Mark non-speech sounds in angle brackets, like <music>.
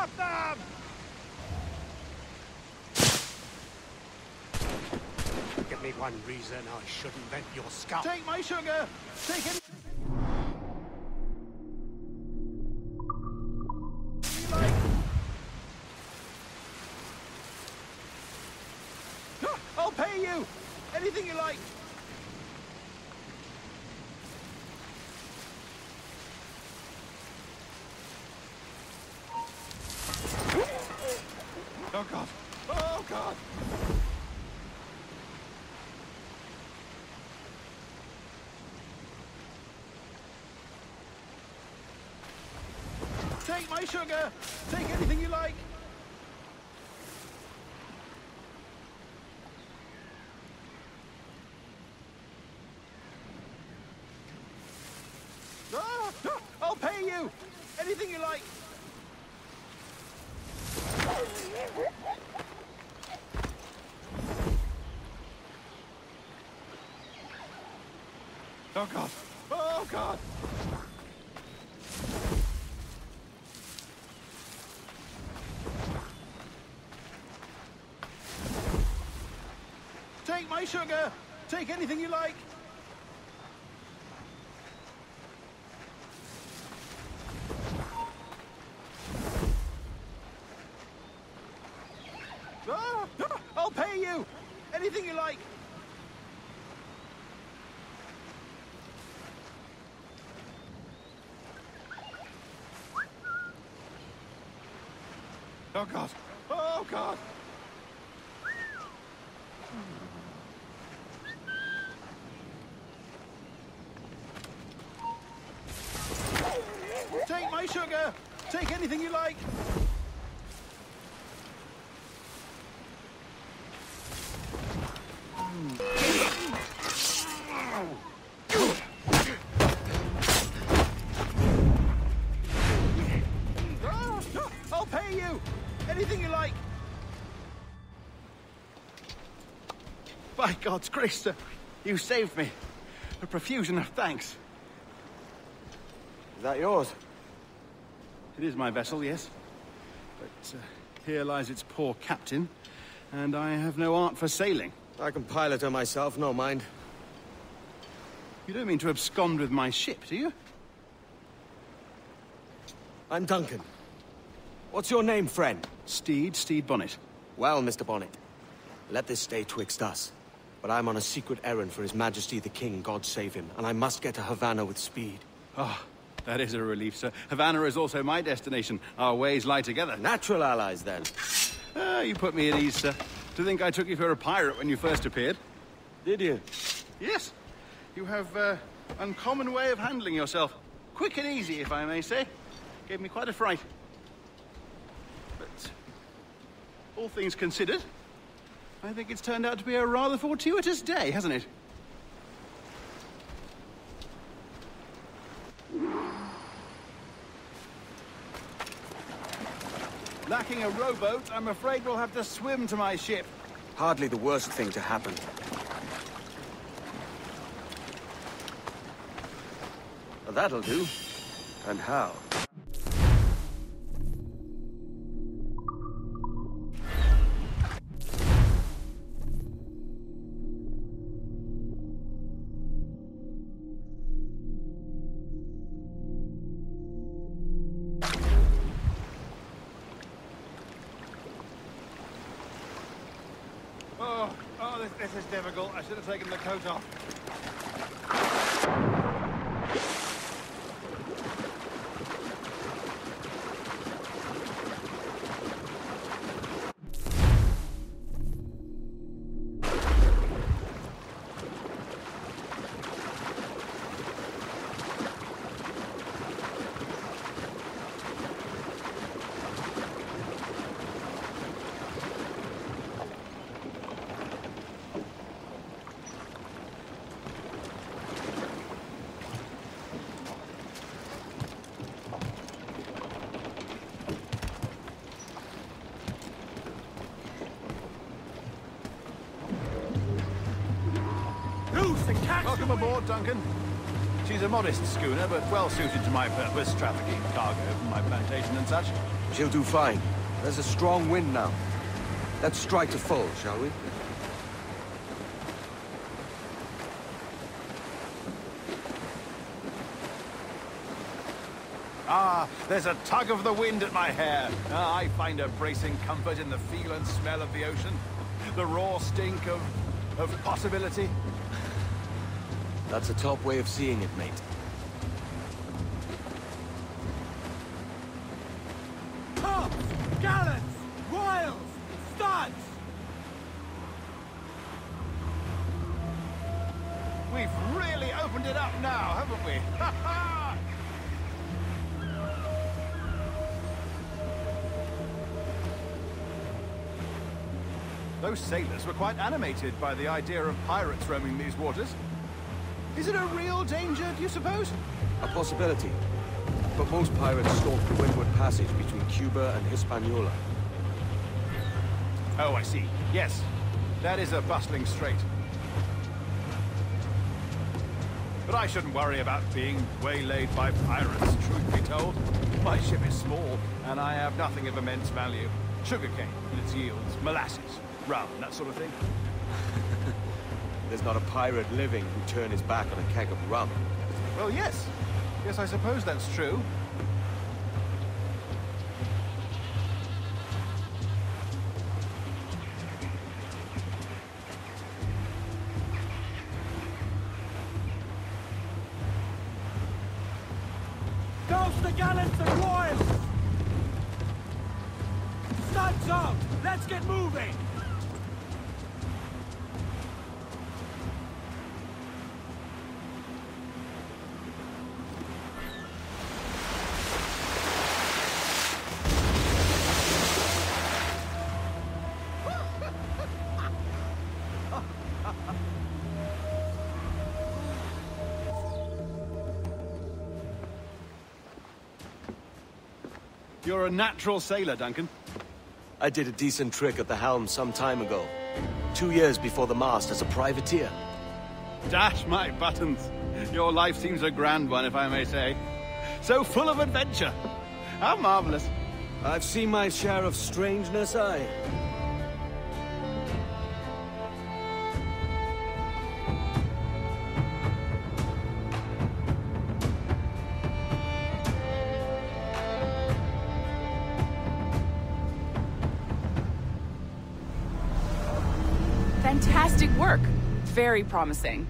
Stop them! Give me one reason I shouldn't vent your scalp. Take my sugar! Take it! I'll pay you! Anything you like! Oh god! Oh god! Take my sugar! Take anything you like! Ah, I'll pay you! Anything you like! Oh god! Oh god! Take my sugar! Take anything you like! Ah, I'll pay you! Anything you like! Oh god! Oh god! Take my sugar! Take anything you like! I'll pay you! Anything you like! By God's grace, sir, you saved me. A profusion of thanks. Is that yours? It is my vessel, yes. But uh, here lies its poor captain, and I have no art for sailing. I can pilot her myself, no mind. You don't mean to abscond with my ship, do you? I'm Duncan. What's your name, friend? Stede, Stede Bonnet. Well, Mr. Bonnet, let this stay twixt us. But I'm on a secret errand for His Majesty the King, God save him, and I must get to Havana with speed. Ah, that is a relief, sir. Havana is also my destination. Our ways lie together. Natural allies, then. Ah, you put me at ease, sir. To think I took you for a pirate when you first appeared. Did you? Yes. You have uh, uncommon way of handling yourself. Quick and easy, if I may say. Gave me quite a fright. But all things considered, I think it's turned out to be a rather fortuitous day, hasn't it? Lacking a rowboat, I'm afraid we'll have to swim to my ship. Hardly the worst thing to happen. That'll do. And how? This, is difficult. I should have taken the coat off. Welcome aboard, Duncan. She's a modest schooner, but well suited to my purpose, trafficking cargo from my plantation and such. She'll do fine. There's a strong wind now. Let's strike to full, shall we? Ah, there's a tug of the wind at my hair. Ah, I find a bracing comfort in the feel and smell of the ocean. The raw stink of... of possibility. That's a top way of seeing it, mate. Tops! Gallants! Royals! Studs! We've really opened it up now, haven't we? <laughs> Ha ha! Those sailors were quite animated by the idea of pirates roaming these waters. Is it a real danger, do you suppose? A possibility. But most pirates stalk the windward passage between Cuba and Hispaniola. Oh, I see. Yes. That is a bustling strait. But I shouldn't worry about being waylaid by pirates, truth be told. My ship is small, and I have nothing of immense value. Sugarcane and its yields, molasses, rum, that sort of thing. <laughs> There's not a pirate living who'd turn his back on a keg of rum. Well, yes. Yes, I suppose that's true. Toast the gallants and royals! Studs out! Let's get moving! You're a natural sailor, Duncan. I did a decent trick at the helm some time ago. Two years before the mast as a privateer. Dash my buttons. Your life seems a grand one, if I may say. So full of adventure. How marvelous. I've seen my share of strangeness, I. Fantastic work. Very promising.